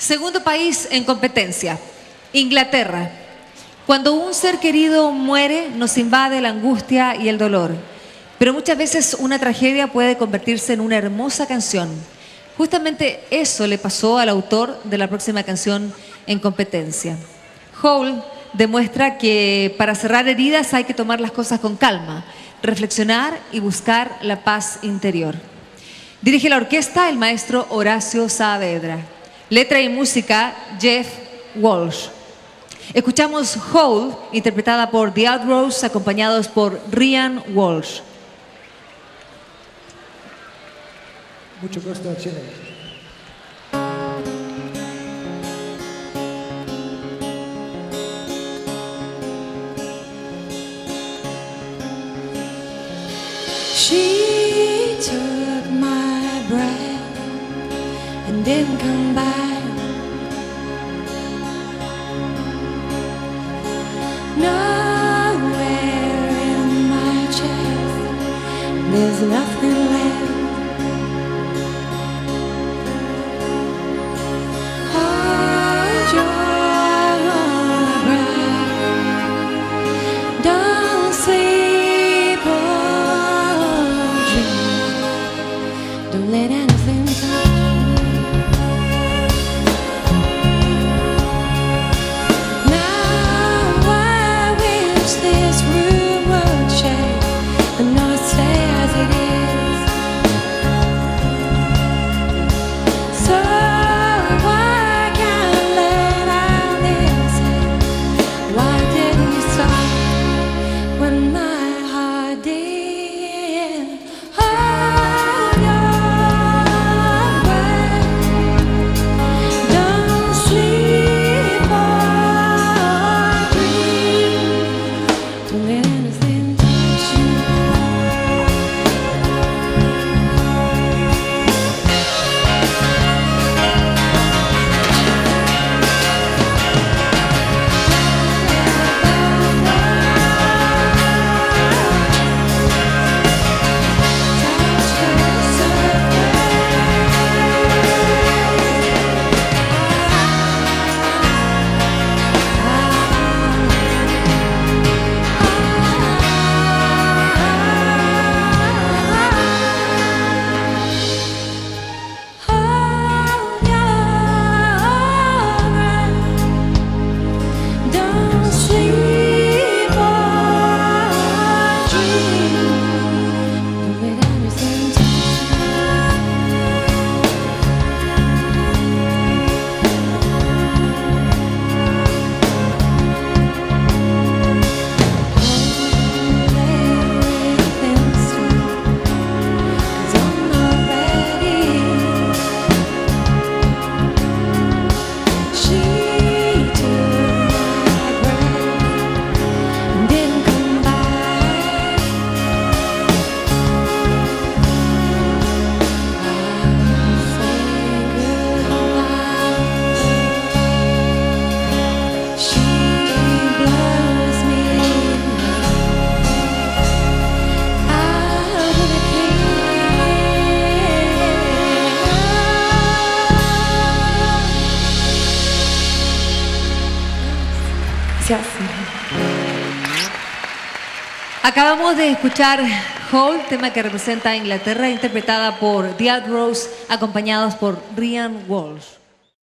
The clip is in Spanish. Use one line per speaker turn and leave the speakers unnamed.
Segundo país en competencia, Inglaterra. Cuando un ser querido muere, nos invade la angustia y el dolor. Pero muchas veces una tragedia puede convertirse en una hermosa canción. Justamente eso le pasó al autor de la próxima canción en competencia. Hole demuestra que para cerrar heridas hay que tomar las cosas con calma, reflexionar y buscar la paz interior. Dirige la orquesta el maestro Horacio Saavedra. Letra y música Jeff Walsh. Escuchamos Hole, interpretada por The Outrows, acompañados por Rian Walsh.
Mucho gusto, Chile.
She and didn't come back. Nowhere in my chest, there's nothing left. Hold your breath. Don't sleep or dream. Don't let anything touch
Acabamos de escuchar Hole, tema que representa a Inglaterra, interpretada por The Outrows, acompañados por Rian Walsh.